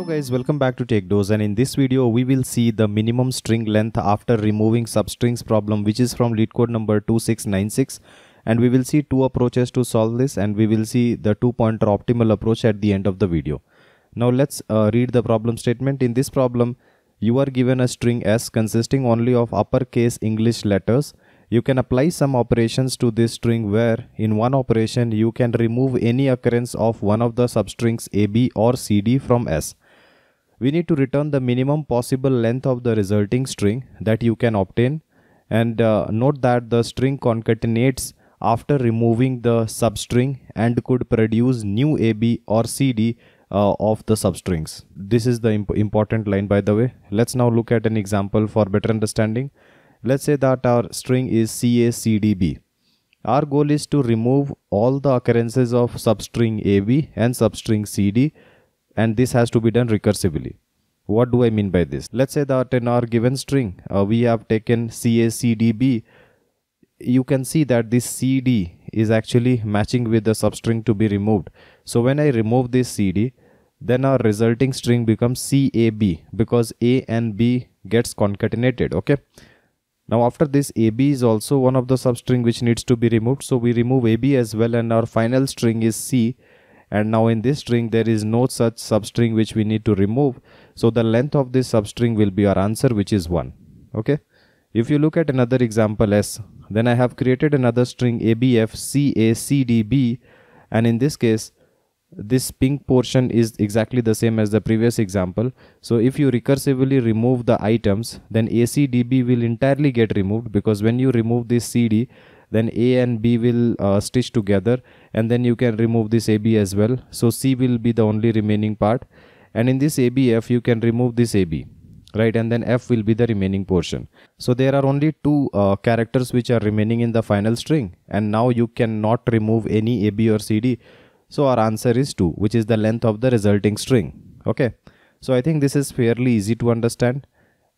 Hello guys, welcome back to TechDose and in this video we will see the minimum string length after removing substrings problem which is from LeetCode number 2696 and we will see two approaches to solve this and we will see the two pointer optimal approach at the end of the video. Now let's uh, read the problem statement. In this problem you are given a string s consisting only of uppercase English letters. You can apply some operations to this string where in one operation you can remove any occurrence of one of the substrings AB or CD from S we need to return the minimum possible length of the resulting string that you can obtain and uh, note that the string concatenates after removing the substring and could produce new AB or CD uh, of the substrings. This is the imp important line by the way. Let's now look at an example for better understanding. Let's say that our string is CACDB. Our goal is to remove all the occurrences of substring AB and substring CD and this has to be done recursively. What do I mean by this? Let's say that in our given string, uh, we have taken CACDB. You can see that this CD is actually matching with the substring to be removed. So when I remove this CD, then our resulting string becomes CAB because A and B gets concatenated. Okay. Now after this AB is also one of the substring which needs to be removed. So we remove AB as well and our final string is C and now in this string there is no such substring which we need to remove. So the length of this substring will be our answer which is 1 okay? If you look at another example s then i have created another string abf cacdb and in this case this pink portion is exactly the same as the previous example. So if you recursively remove the items then acdb will entirely get removed. Because when you remove this cd then a and b will uh, stitch together and then you can remove this ab as well. So c will be the only remaining part and in this abf you can remove this ab right? And then f will be the remaining portion. So there are only two uh, characters which are remaining in the final string and now you cannot remove any ab or cd so our answer is 2 which is the length of the resulting string okay? So i think this is fairly easy to understand.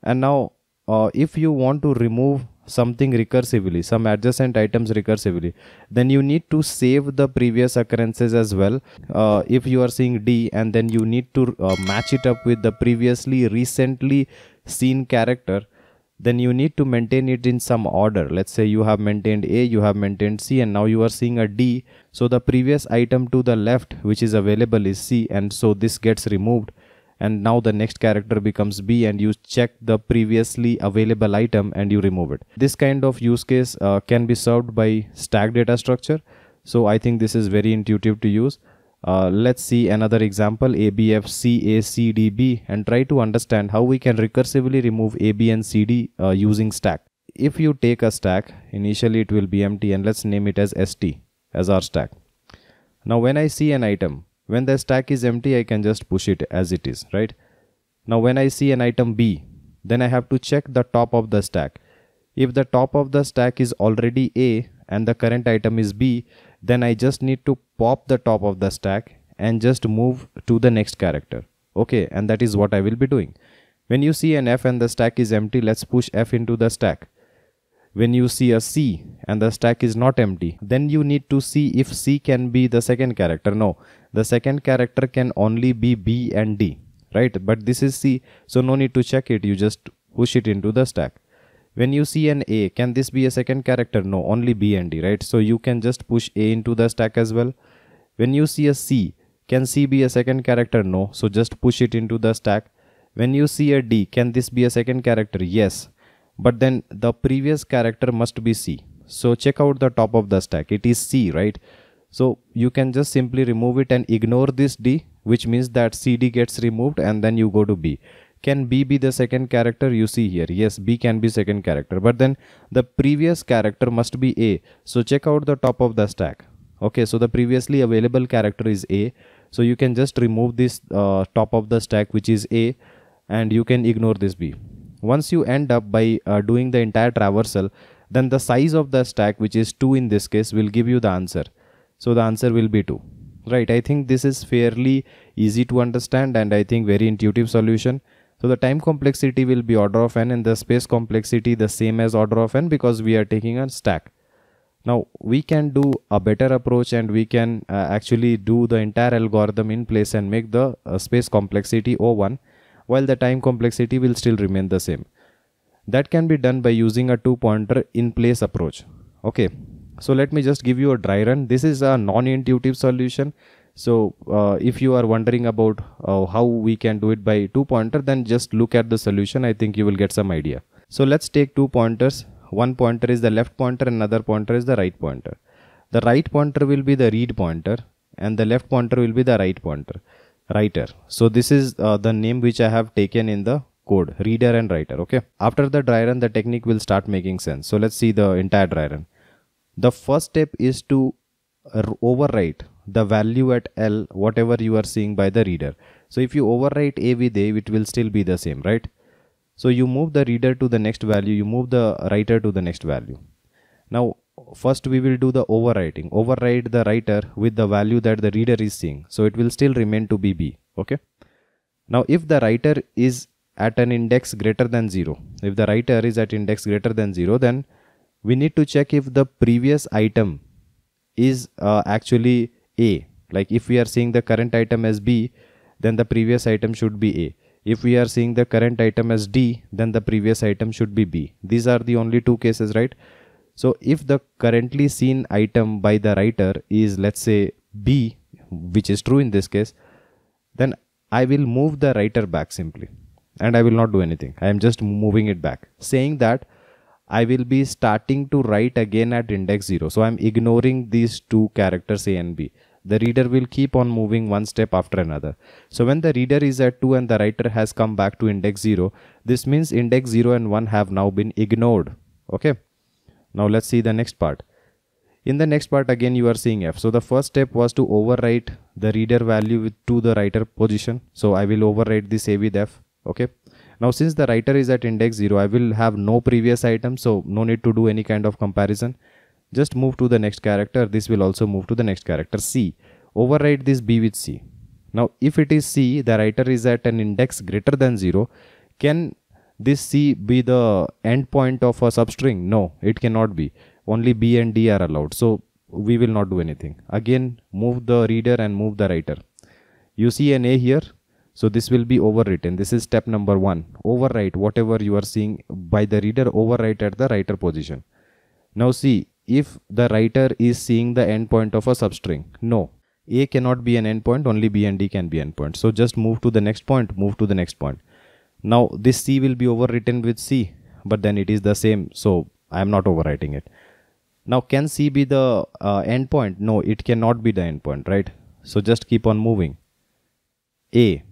And now uh, if you want to remove something recursively some adjacent items recursively then you need to save the previous occurrences as well. Uh, if you are seeing d and then you need to uh, match it up with the previously recently seen character then you need to maintain it in some order. Let's say you have maintained a you have maintained c and now you are seeing a d. So the previous item to the left which is available is c and so this gets removed and now the next character becomes B and you check the previously available item and you remove it. This kind of use case uh, can be served by stack data structure. So I think this is very intuitive to use. Uh, let's see another example ABFCACDB and try to understand how we can recursively remove AB and CD uh, using stack. If you take a stack, initially it will be empty and let's name it as ST as our stack. Now when I see an item, when the stack is empty i can just push it as it is right? Now when i see an item b then i have to check the top of the stack. If the top of the stack is already a and the current item is b then i just need to pop the top of the stack and just move to the next character okay? And that is what i will be doing. When you see an f and the stack is empty let's push f into the stack when you see a C and the stack is not empty, then you need to see if C can be the second character. No, the second character can only be B and D, right? But this is C, so no need to check it. You just push it into the stack. When you see an A, can this be a second character? No, only B and D, right? So you can just push A into the stack as well. When you see a C, can C be a second character? No, so just push it into the stack. When you see a D, can this be a second character? Yes but then the previous character must be C. So check out the top of the stack. It is C, right? So you can just simply remove it and ignore this D, which means that CD gets removed and then you go to B. Can B be the second character? You see here. Yes, B can be second character, but then the previous character must be A. So check out the top of the stack. Okay, so the previously available character is A. So you can just remove this uh, top of the stack, which is A, and you can ignore this B once you end up by uh, doing the entire traversal then the size of the stack which is 2 in this case will give you the answer. So the answer will be 2 right? I think this is fairly easy to understand and i think very intuitive solution. So the time complexity will be order of n and the space complexity the same as order of n because we are taking a stack. Now we can do a better approach and we can uh, actually do the entire algorithm in place and make the uh, space complexity o1 while the time complexity will still remain the same. That can be done by using a two pointer in place approach. Okay. So let me just give you a dry run. This is a non-intuitive solution. So uh, if you are wondering about uh, how we can do it by two pointer then just look at the solution. I think you will get some idea. So let's take two pointers. One pointer is the left pointer and another pointer is the right pointer. The right pointer will be the read pointer and the left pointer will be the right pointer writer. So this is uh, the name which i have taken in the code reader and writer okay? After the dry run the technique will start making sense. So let's see the entire dry run. The first step is to overwrite the value at l whatever you are seeing by the reader. So if you overwrite a with a it will still be the same right? So you move the reader to the next value, you move the writer to the next value. Now first we will do the overwriting. Overwrite the writer with the value that the reader is seeing. So it will still remain to be B. Okay. Now if the writer is at an index greater than 0, if the writer is at index greater than 0, then we need to check if the previous item is uh, actually A. Like if we are seeing the current item as B, then the previous item should be A. If we are seeing the current item as D, then the previous item should be B. These are the only two cases, right? So if the currently seen item by the writer is let's say B, which is true in this case, then I will move the writer back simply and I will not do anything. I am just moving it back saying that I will be starting to write again at index 0. So I'm ignoring these two characters A and B the reader will keep on moving one step after another. So when the reader is at 2 and the writer has come back to index 0, this means index 0 and 1 have now been ignored. Okay. Now let's see the next part. In the next part again you are seeing f. So the first step was to overwrite the reader value to the writer position. So I will overwrite this a with f. Okay. Now since the writer is at index 0, I will have no previous item. So no need to do any kind of comparison just move to the next character this will also move to the next character c overwrite this b with c now if it is c the writer is at an index greater than 0 can this c be the endpoint of a substring? No it cannot be. Only b and d are allowed. So we will not do anything. Again move the reader and move the writer. You see an a here. So this will be overwritten. This is step number one. Overwrite whatever you are seeing by the reader overwrite at the writer position. Now see if the writer is seeing the endpoint of a substring. No, A cannot be an endpoint, only B and D can be endpoints. So just move to the next point, move to the next point. Now this C will be overwritten with C, but then it is the same, so I am not overwriting it. Now can C be the uh, endpoint? No, it cannot be the endpoint, right? So just keep on moving. A,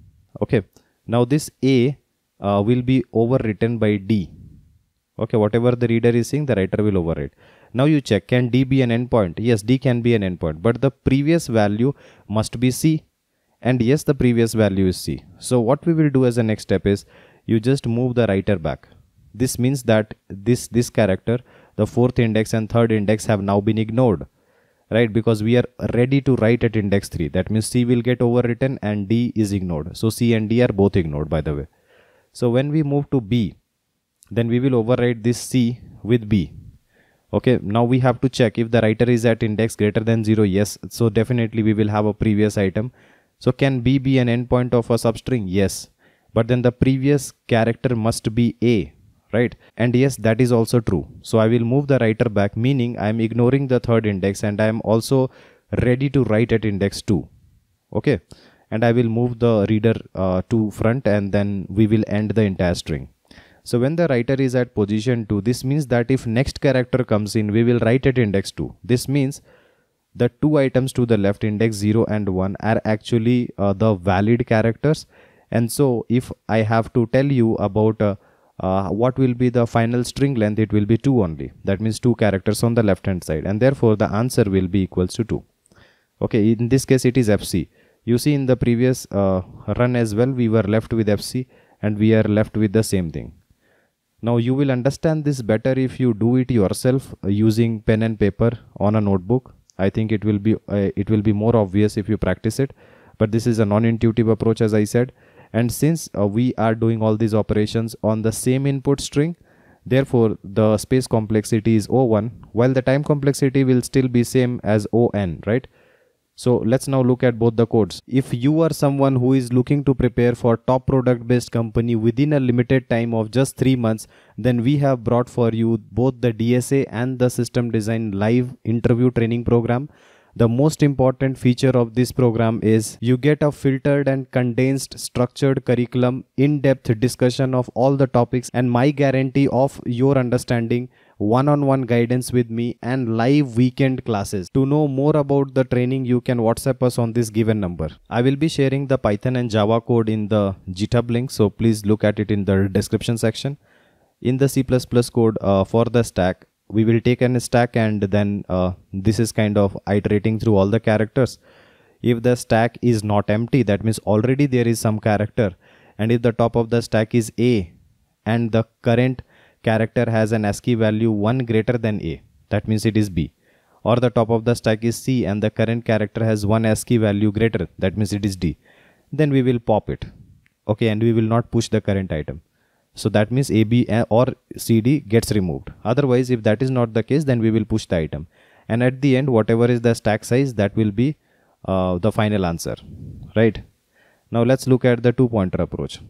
okay. Now this A uh, will be overwritten by D. Okay, whatever the reader is seeing, the writer will overwrite. Now you check, can D be an endpoint? Yes, D can be an endpoint, but the previous value must be C. And yes, the previous value is C. So what we will do as a next step is, you just move the writer back. This means that this, this character, the fourth index and third index have now been ignored. Right, because we are ready to write at index 3. That means C will get overwritten and D is ignored. So C and D are both ignored by the way. So when we move to B, then we will overwrite this C with B okay now we have to check if the writer is at index greater than 0 yes so definitely we will have a previous item so can b be an endpoint of a substring? Yes. But then the previous character must be a right? And yes that is also true. So i will move the writer back meaning i am ignoring the third index and i am also ready to write at index 2 okay? And i will move the reader uh, to front and then we will end the entire string. So when the writer is at position 2, this means that if next character comes in, we will write at index 2. This means the two items to the left index 0 and 1 are actually uh, the valid characters. And so if I have to tell you about uh, uh, what will be the final string length, it will be 2 only. That means two characters on the left hand side. And therefore the answer will be equals to 2. Okay, in this case it is FC. You see in the previous uh, run as well, we were left with FC and we are left with the same thing. Now you will understand this better if you do it yourself uh, using pen and paper on a notebook. I think it will be uh, it will be more obvious if you practice it. But this is a non-intuitive approach as I said. And since uh, we are doing all these operations on the same input string, therefore the space complexity is o1 while the time complexity will still be same as on right so let's now look at both the codes. If you are someone who is looking to prepare for top product based company within a limited time of just 3 months, then we have brought for you both the DSA and the system design live interview training program the most important feature of this program is you get a filtered and condensed structured curriculum, in-depth discussion of all the topics and my guarantee of your understanding one-on-one guidance with me and live weekend classes. To know more about the training, you can WhatsApp us on this given number. I will be sharing the Python and Java code in the GitHub link, so please look at it in the description section. In the C++ code uh, for the stack, we will take an stack and then uh, this is kind of iterating through all the characters if the stack is not empty that means already there is some character and if the top of the stack is a and the current character has an ASCII value 1 greater than a that means it is b or the top of the stack is c and the current character has one ASCII value greater that means it is d then we will pop it okay and we will not push the current item so that means AB or CD gets removed. Otherwise, if that is not the case, then we will push the item. And at the end, whatever is the stack size, that will be uh, the final answer, right? Now let's look at the two pointer approach.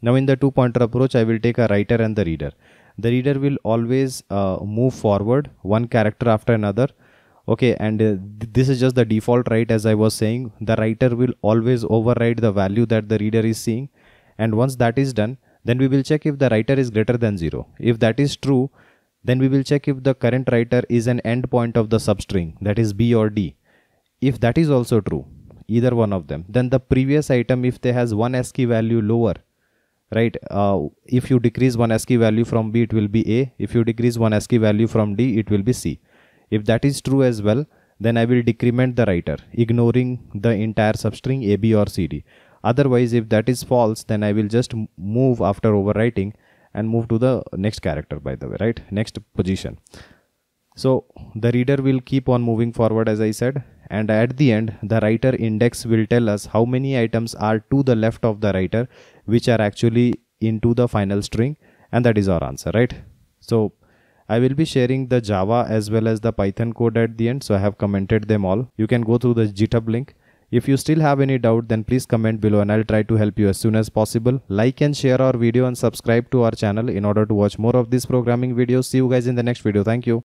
Now in the two pointer approach, I will take a writer and the reader. The reader will always uh, move forward one character after another. Okay, and uh, th this is just the default right as I was saying. The writer will always override the value that the reader is seeing. And once that is done, then we will check if the writer is greater than 0. If that is true, then we will check if the current writer is an endpoint of the substring that is B or D. If that is also true, either one of them, then the previous item if they has one ASCII value lower, right? Uh, if you decrease one ASCII value from B, it will be A. If you decrease one ASCII value from D, it will be C. If that is true as well, then I will decrement the writer, ignoring the entire substring A, B or C, D otherwise if that is false then I will just move after overwriting and move to the next character by the way right next position so the reader will keep on moving forward as I said and at the end the writer index will tell us how many items are to the left of the writer which are actually into the final string and that is our answer right so I will be sharing the Java as well as the Python code at the end so I have commented them all you can go through the github link if you still have any doubt then please comment below and I'll try to help you as soon as possible. Like and share our video and subscribe to our channel in order to watch more of these programming videos. See you guys in the next video. Thank you.